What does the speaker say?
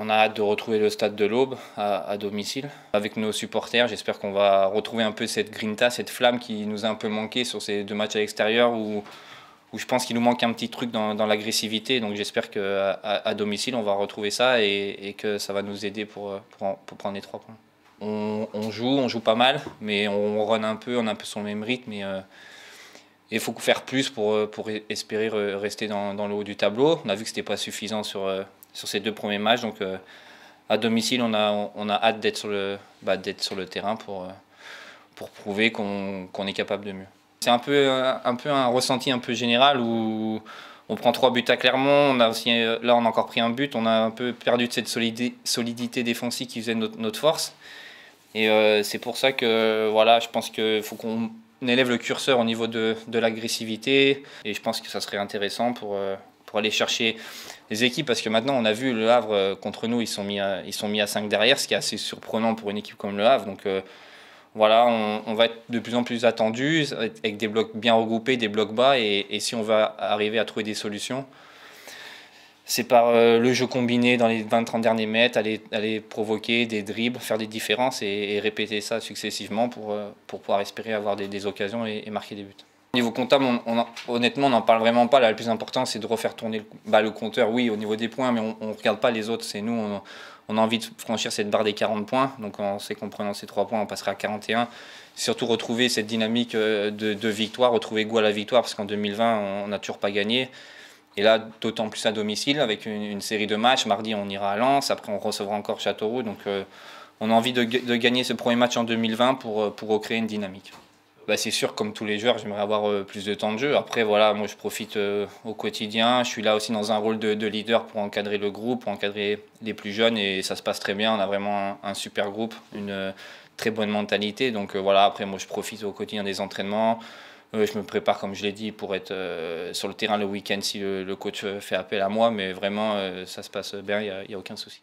On a hâte de retrouver le stade de l'Aube à, domicile avec nos supporters. J'espère qu'on va retrouver un peu cette grinta, cette flamme qui nous a un peu manqué sur ces deux matchs à l'extérieur où, je pense qu'il nous manque un petit truc dans, l'agressivité. Donc j'espère qu'à à, domicile, on va retrouver ça et, que ça va nous aider pour, pour, prendre les trois points. On, joue, on joue pas mal, mais on run un peu, on est un peu sur le même rythme. Et, euh, il faut faire plus pour, pour espérer rester dans, dans, le haut du tableau. On a vu que ce n'était pas suffisant sur, euh, sur ces deux premiers matchs. Donc euh, à domicile, on a, on a hâte d'être sur, le, bah, sur le terrain pour, euh, pour prouver qu'on est capable de mieux. C'est un peu, un peu un ressenti un peu général où on prend trois buts à Clermont, on a aussi, là on a encore pris un but, on a un peu perdu de cette solidité, solidité défensive qui faisait notre, notre force. Et euh, c'est pour ça que voilà, je pense qu'il faut qu'on élève le curseur au niveau de, de l'agressivité. Et je pense que ça serait intéressant pour, pour aller chercher les équipes, parce que maintenant on a vu le Havre euh, contre nous, ils sont mis à, ils sont mis à 5 derrière, ce qui est assez surprenant pour une équipe comme le Havre. Donc euh, voilà, on, va être de plus en plus attendu, avec des blocs bien regroupés, des blocs bas, et, si on va arriver à trouver des solutions, c'est par euh, le jeu combiné dans les 20-30 derniers mètres, aller, aller provoquer des dribbles, faire des différences et, répéter ça successivement pour, pour pouvoir espérer avoir des, occasions et marquer des buts. Au niveau comptable, on, honnêtement, on n'en parle vraiment pas. Là, le plus important, c'est de refaire tourner le, bah, compteur, oui, au niveau des points, mais on ne regarde pas les autres. C'est nous, on, a envie de franchir cette barre des 40 points. Donc, on sait qu'en prenant ces 3 points, on passera à 41. Surtout retrouver cette dynamique euh, de, victoire, retrouver goût à la victoire, parce qu'en 2020, on n'a toujours pas gagné. Et là, d'autant plus à domicile, avec une, série de matchs. Mardi, on ira à Lens. Après, on recevra encore Châteauroux. Donc, euh, on a envie de, gagner ce premier match en 2020 pour, euh, pour recréer une dynamique bah, c'est sûr, comme tous les joueurs, j'aimerais avoir euh, plus de temps de jeu. Après, voilà, moi je profite euh, au quotidien. Je suis là aussi dans un rôle de, leader pour encadrer le groupe, pour encadrer les plus jeunes et ça se passe très bien. On a vraiment un, super groupe, une euh, très bonne mentalité. Donc voilà, après, moi je profite au quotidien des entraînements. je me prépare, comme je l'ai dit, pour être sur le terrain le week-end si le, coach fait appel à moi. Mais vraiment, ça se passe bien, il n'y a, a, aucun souci.